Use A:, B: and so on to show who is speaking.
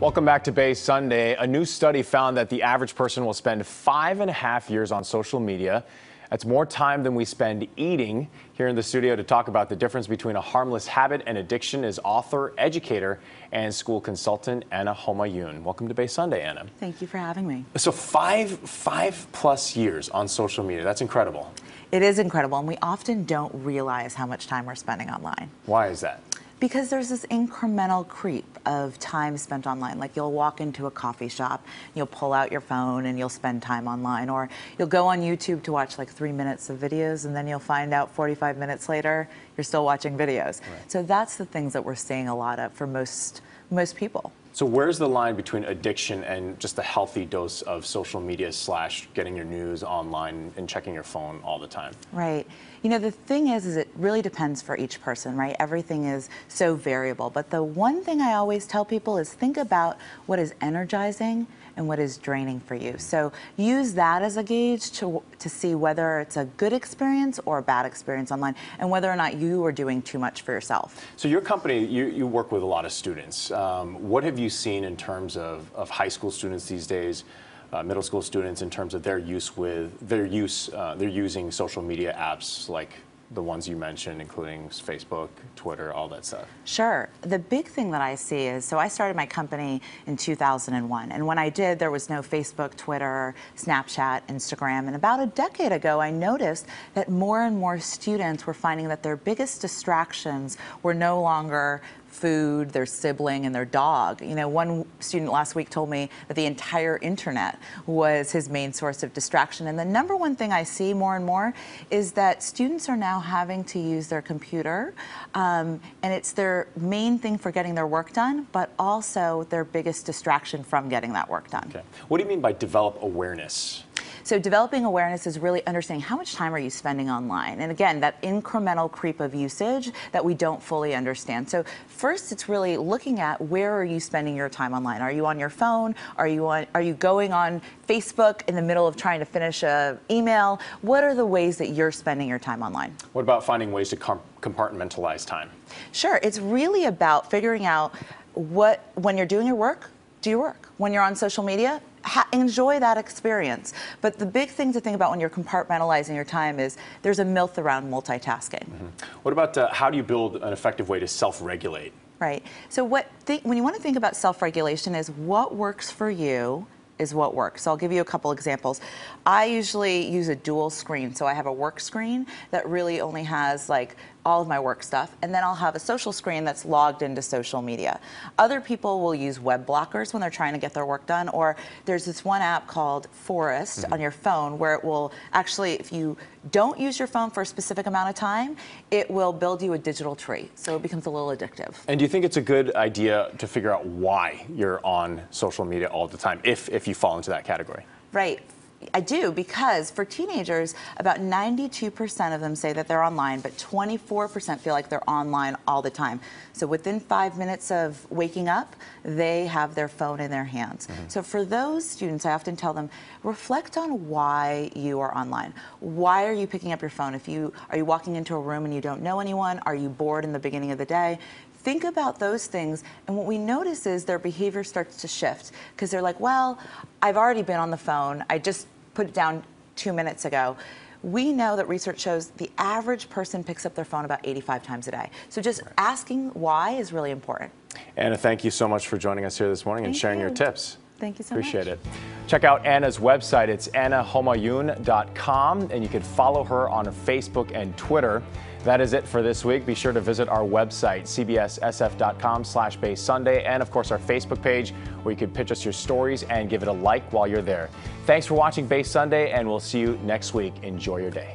A: Welcome back to Bay Sunday. A new study found that the average person will spend five and a half years on social media. That's more time than we spend eating. Here in the studio to talk about the difference between a harmless habit and addiction is author, educator, and school consultant Ana Homayoun. Welcome to Bay Sunday, Ana.
B: Thank you for having me.
A: So five, five plus years on social media. That's incredible.
B: It is incredible, and we often don't realize how much time we're spending online.
A: Why is that?
B: Because there's this incremental creep of time spent online. Like you'll walk into a coffee shop, you'll pull out your phone and you'll spend time online. Or you'll go on YouTube to watch like three minutes of videos and then you'll find out 45 minutes later, you're still watching videos. Right. So that's the things that we're seeing a lot of for most, most people.
A: So where's the line between addiction and just a healthy dose of social media slash getting your news online and checking your phone all the time?
B: Right. You know, the thing is, is it really depends for each person, right? Everything is so variable. But the one thing I always tell people is think about what is energizing and what is draining for you. So use that as a gauge to, to see whether it's a good experience or a bad experience online and whether or not you are doing too much for yourself.
A: So your company, you, you work with a lot of students. Um, what have you seen in terms of, of high school students these days? Uh, middle school students in terms of their use with their use uh, they're using social media apps like the ones you mentioned, including Facebook, Twitter, all that stuff?
B: Sure. The big thing that I see is so I started my company in 2001. And when I did, there was no Facebook, Twitter, Snapchat, Instagram. And about a decade ago, I noticed that more and more students were finding that their biggest distractions were no longer food, their sibling, and their dog. You know, one student last week told me that the entire internet was his main source of distraction. And the number one thing I see more and more is that students are now having to use their computer, um, and it's their main thing for getting their work done, but also their biggest distraction from getting that work done.
A: Okay. What do you mean by develop awareness?
B: So developing awareness is really understanding how much time are you spending online? And again, that incremental creep of usage that we don't fully understand. So first, it's really looking at where are you spending your time online? Are you on your phone? Are you on? Are you going on Facebook in the middle of trying to finish a email? What are the ways that you're spending your time online?
A: What about finding ways to compartmentalize time?
B: Sure, it's really about figuring out what when you're doing your work, do your work. When you're on social media, enjoy that experience. But the big thing to think about when you're compartmentalizing your time is there's a myth around multitasking. Mm -hmm.
A: What about uh, how do you build an effective way to self-regulate?
B: Right. So what when you want to think about self-regulation is what works for you is what works. So I'll give you a couple examples. I usually use a dual screen. So I have a work screen that really only has like all of my work stuff, and then I'll have a social screen that's logged into social media. Other people will use web blockers when they're trying to get their work done, or there's this one app called Forest mm -hmm. on your phone where it will actually, if you don't use your phone for a specific amount of time, it will build you a digital tree. So it becomes a little addictive.
A: And do you think it's a good idea to figure out why you're on social media all the time, if, if you fall into that category?
B: Right. I do because for teenagers, about 92% of them say that they're online, but 24% feel like they're online all the time. So within five minutes of waking up, they have their phone in their hands. Mm -hmm. So for those students, I often tell them, reflect on why you are online. Why are you picking up your phone? If you are you walking into a room and you don't know anyone? Are you bored in the beginning of the day? Think about those things and what we notice is their behavior starts to shift because they're like well i've already been on the phone i just put it down two minutes ago we know that research shows the average person picks up their phone about 85 times a day. So just right. asking why is really important.
A: Ana, thank you so much for joining us here this morning thank and sharing you. your tips.
B: Thank you so
A: Appreciate
B: much.
A: Appreciate it. Check out Ana's website. It's anahomayoun.com, and you can follow her on Facebook and Twitter. That is it for this week. Be sure to visit our website, cbssf.com slash Bay Sunday, and of course our Facebook page where you can pitch us your stories and give it a like while you're there. Thanks for watching Bay Sunday, and we'll see you next week. Enjoy your day.